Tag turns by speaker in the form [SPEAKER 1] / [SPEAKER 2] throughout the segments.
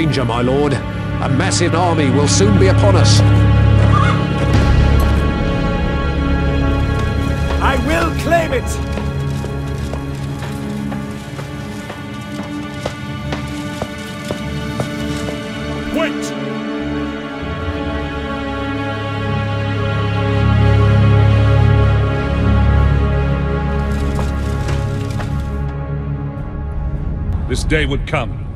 [SPEAKER 1] What is this?
[SPEAKER 2] Danger, my lord. A massive army will soon be upon us.
[SPEAKER 1] I will claim it!
[SPEAKER 3] Wait! This day would come.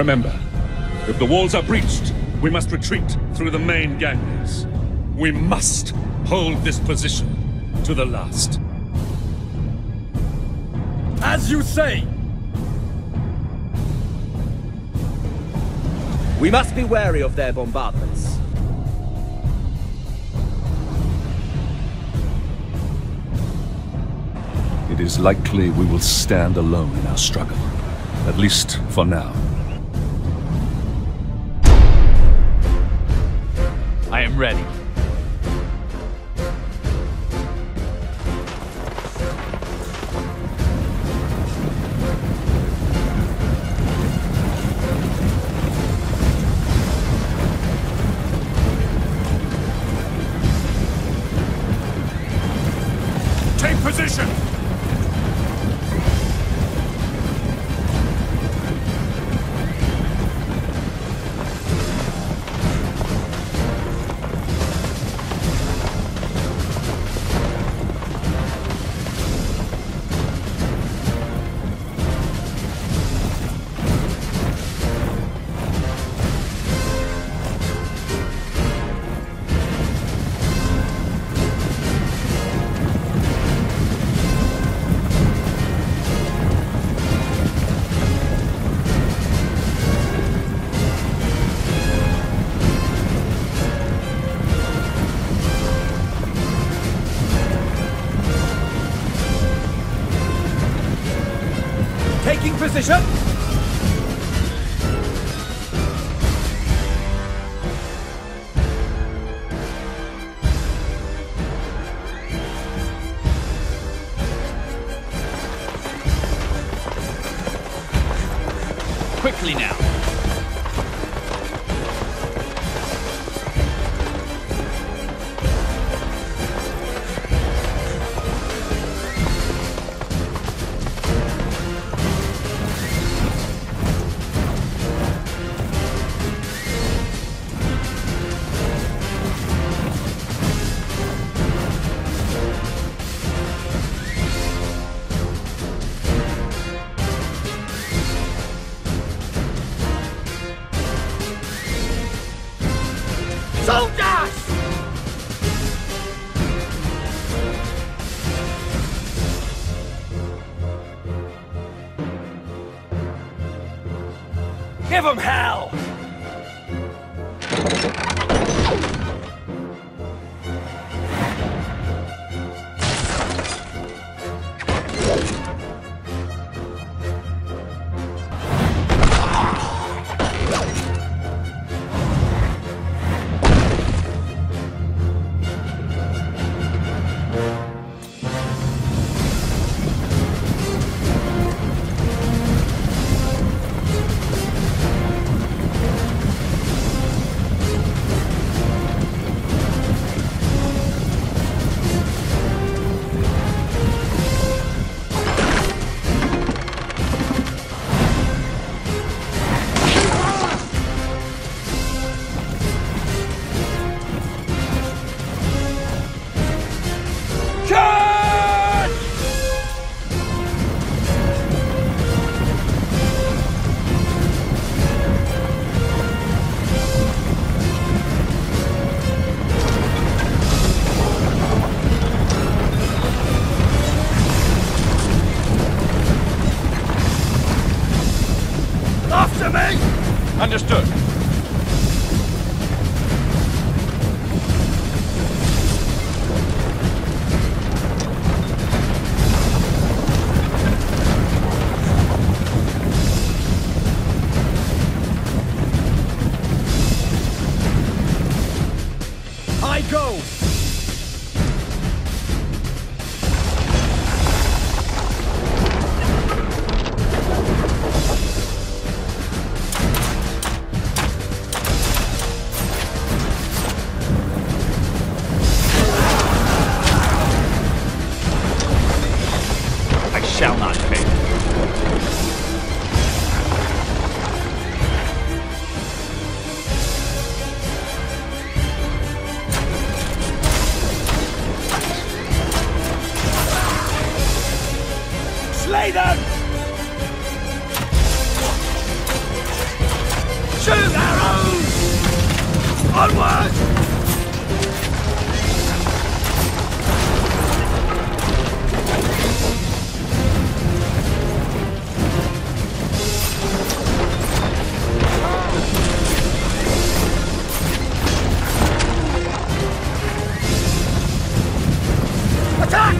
[SPEAKER 3] Remember, if the walls are breached, we must retreat through the main gangways. We must hold this position to the last.
[SPEAKER 1] As you say! We must be wary of their bombardments.
[SPEAKER 3] It is likely we will stand alone in our struggle. At least for now.
[SPEAKER 4] I'm ready.
[SPEAKER 3] Take position!
[SPEAKER 1] Position! Give Attack!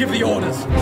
[SPEAKER 1] Give the orders!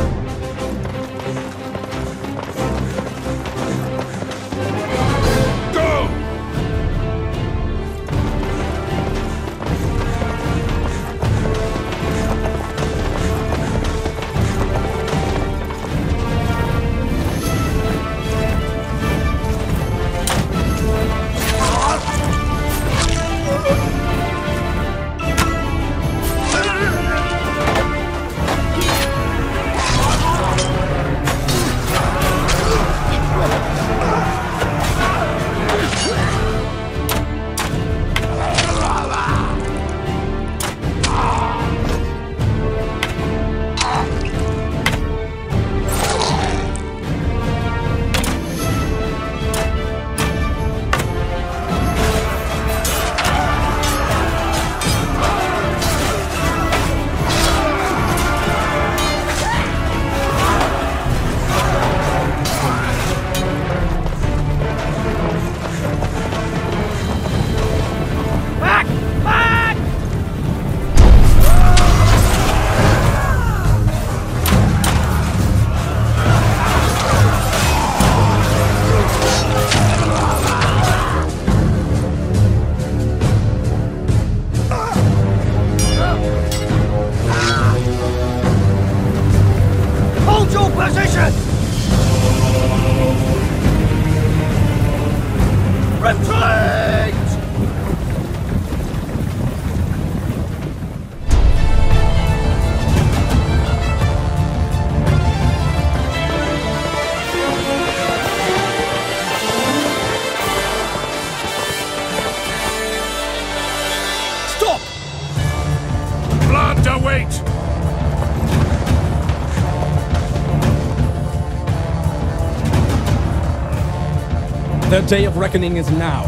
[SPEAKER 5] The day of reckoning is now.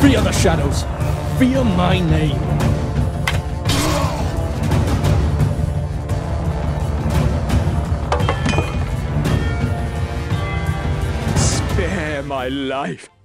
[SPEAKER 5] Fear the shadows. Fear my name.
[SPEAKER 2] Spare my life.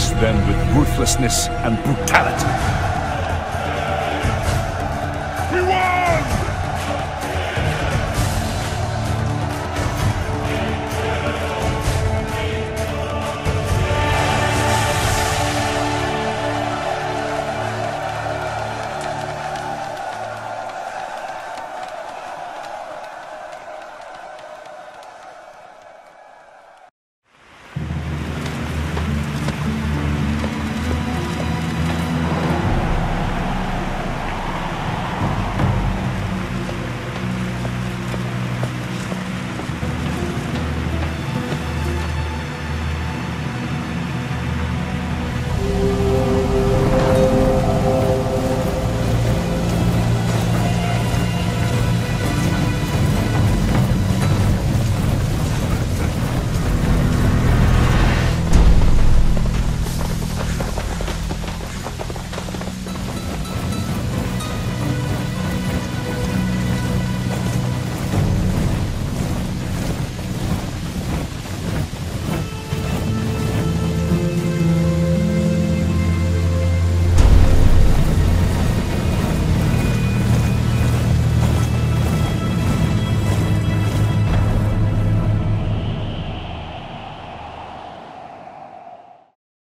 [SPEAKER 3] Face them with ruthlessness and brutality.